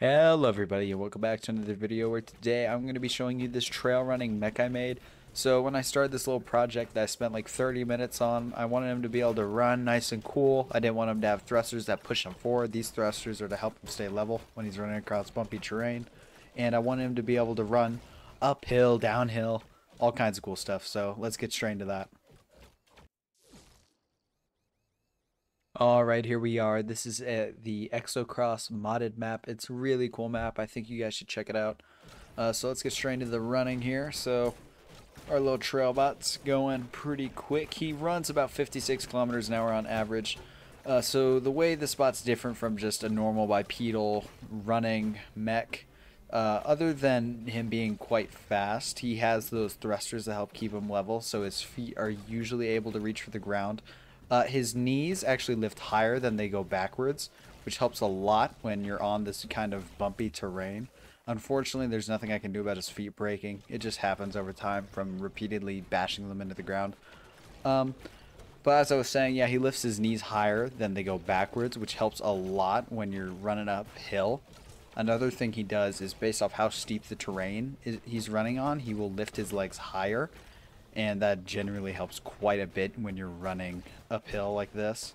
Hello everybody and welcome back to another video where today I'm going to be showing you this trail running mech I made. So when I started this little project that I spent like 30 minutes on, I wanted him to be able to run nice and cool. I didn't want him to have thrusters that push him forward. These thrusters are to help him stay level when he's running across bumpy terrain. And I wanted him to be able to run uphill, downhill, all kinds of cool stuff. So let's get straight into that. Alright, here we are. This is uh, the Exocross modded map. It's a really cool map. I think you guys should check it out. Uh, so let's get straight into the running here. So our little trail bot's going pretty quick. He runs about 56 kilometers an hour on average. Uh, so the way the spot's different from just a normal bipedal running mech, uh, other than him being quite fast, he has those thrusters that help keep him level, so his feet are usually able to reach for the ground. Uh, his knees actually lift higher than they go backwards, which helps a lot when you're on this kind of bumpy terrain. Unfortunately, there's nothing I can do about his feet breaking. It just happens over time from repeatedly bashing them into the ground. Um, but as I was saying, yeah, he lifts his knees higher than they go backwards, which helps a lot when you're running uphill. Another thing he does is based off how steep the terrain is, he's running on, he will lift his legs higher and that generally helps quite a bit when you're running uphill like this.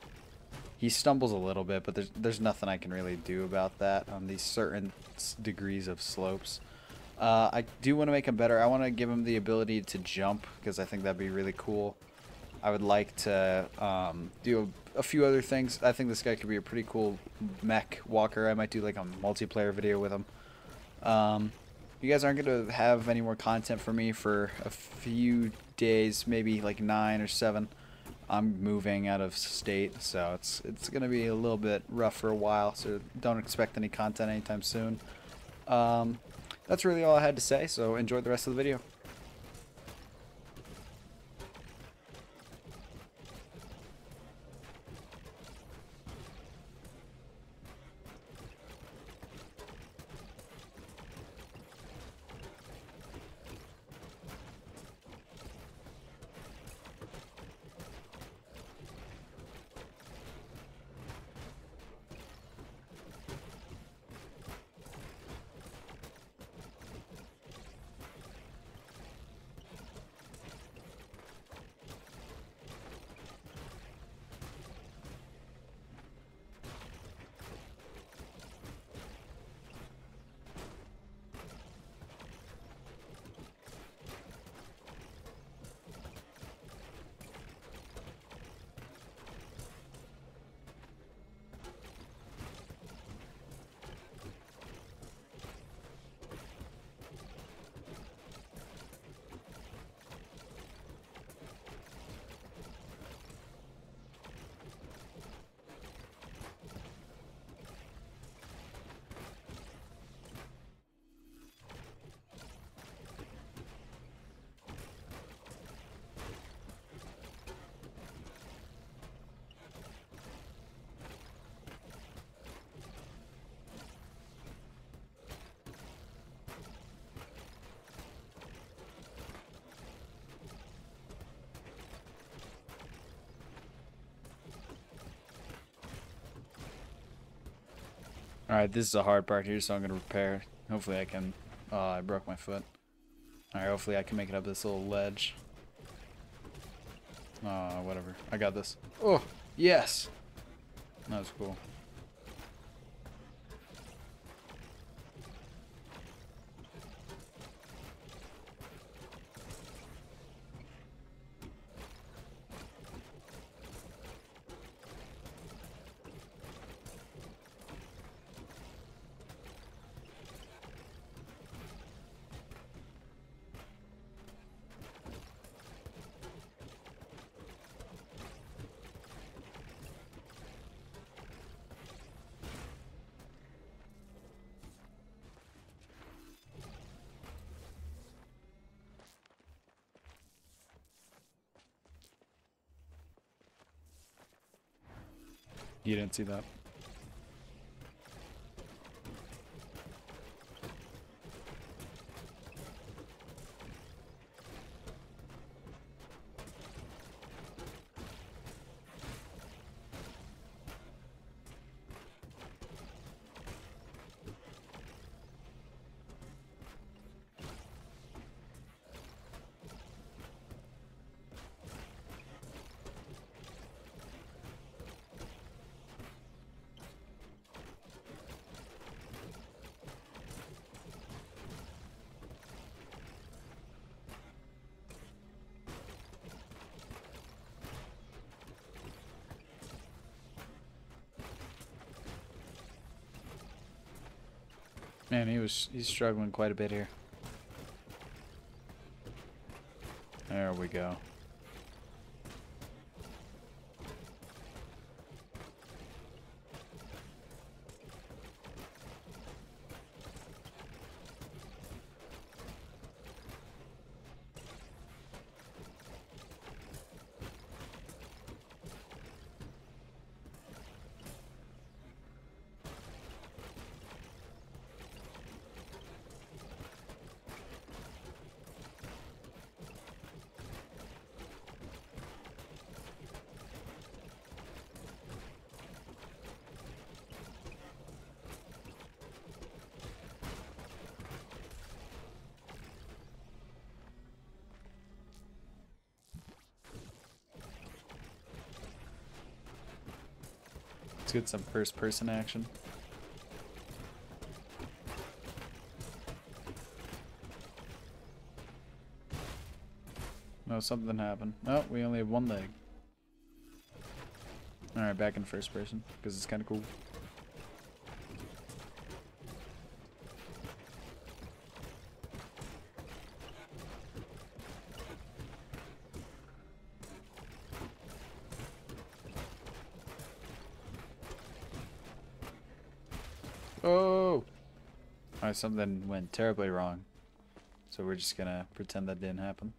He stumbles a little bit, but there's there's nothing I can really do about that on these certain degrees of slopes. Uh, I do want to make him better. I want to give him the ability to jump because I think that'd be really cool. I would like to um, do a, a, few other things. I think this guy could be a pretty cool mech walker. I might do like a multiplayer video with him. Um, you guys aren't going to have any more content for me for a few days, maybe like nine or seven. I'm moving out of state, so it's it's to be a little bit rough for a while, so don't expect any content anytime soon. Um, that's really all I had to say, so enjoy the rest of the video. Alright, this is a hard part here, so I'm going to repair. Hopefully I can... Oh, I broke my foot. Alright, hopefully I can make it up this little ledge. Oh, whatever. I got this. Oh, yes! That was cool. You didn't see that. Man, he was he's struggling quite a bit here. There we go. Get some first person action. No, something happened. Oh, we only have one leg. Alright, back in first person, because it's kind of cool. Oh! Alright, something went terribly wrong. So we're just gonna pretend that didn't happen.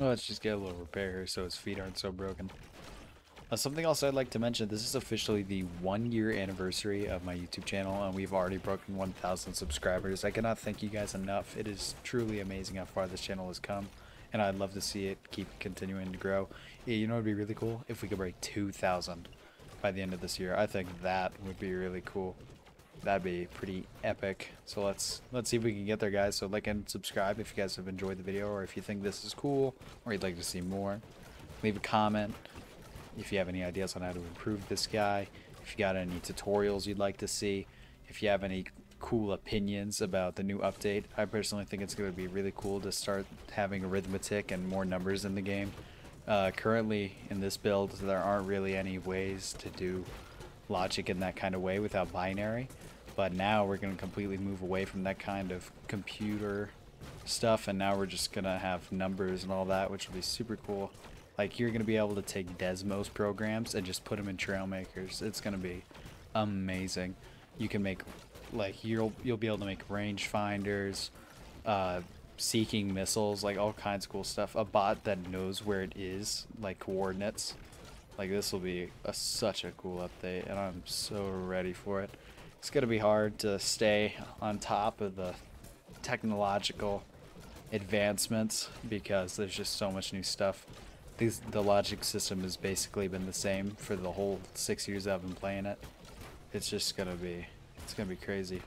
Well, let's just get a little repair here so his feet aren't so broken. Uh, something else I'd like to mention, this is officially the one year anniversary of my YouTube channel and we've already broken 1,000 subscribers. I cannot thank you guys enough. It is truly amazing how far this channel has come and I'd love to see it keep continuing to grow. Yeah, you know it would be really cool? If we could break 2,000 by the end of this year. I think that would be really cool. That'd be pretty epic. So let's let's see if we can get there, guys. So like and subscribe if you guys have enjoyed the video or if you think this is cool or you'd like to see more. leave a comment if you have any ideas on how to improve this guy, if you got any tutorials you'd like to see, if you have any cool opinions about the new update. I personally think it's going to be really cool to start having arithmetic and more numbers in the game. Uh, currently, in this build, there aren't really any ways to do logic in that kind of way without binary. But now we're going to completely move away from that kind of computer stuff, and now we're just going to have numbers and all that, which will be super cool. Like, you're going to be able to take Desmos programs and just put them in Trailmakers. It's going to be amazing. You can make, like, you'll, you'll be able to make rangefinders, uh, seeking missiles, like all kinds of cool stuff. A bot that knows where it is, like coordinates. Like this will be a, such a cool update, and I'm so ready for it. It's gonna be hard to stay on top of the technological advancements because there's just so much new stuff. These, the logic system has basically been the same for the whole six years I've been playing it. It's just gonna be, it's gonna be crazy.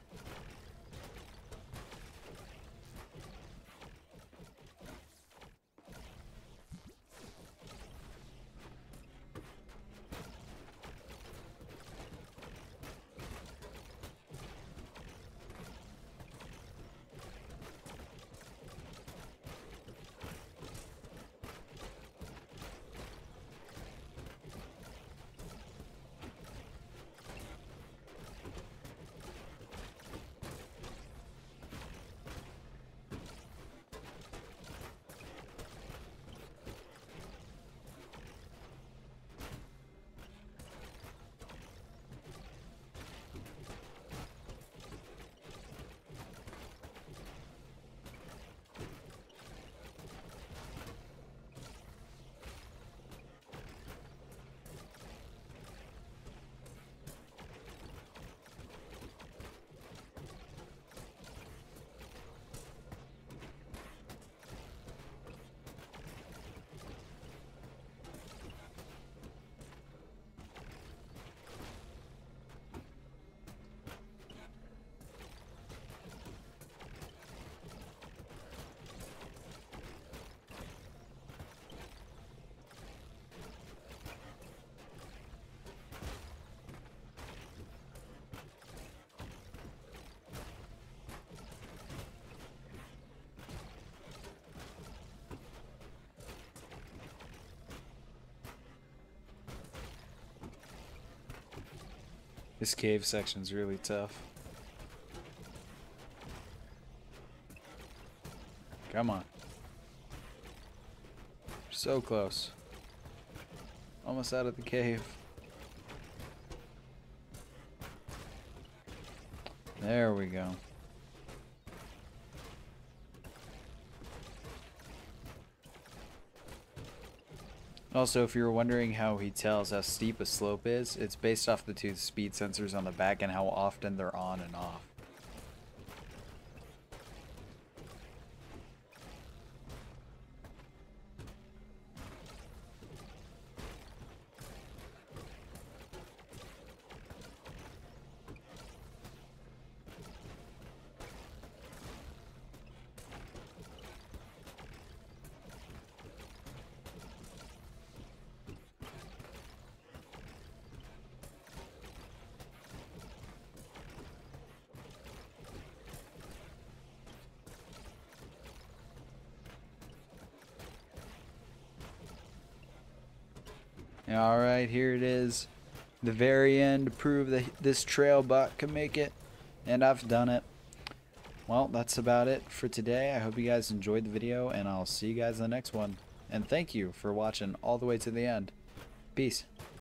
This cave section's really tough. Come on. So close. Almost out of the cave. There we go. Also, if you were wondering how he tells how steep a slope is, it's based off the two speed sensors on the back and how often they're on and off. Alright, here it is. The very end to prove that this trail bot can make it. And I've done it. Well, that's about it for today. I hope you guys enjoyed the video, and I'll see you guys in the next one. And thank you for watching all the way to the end. Peace.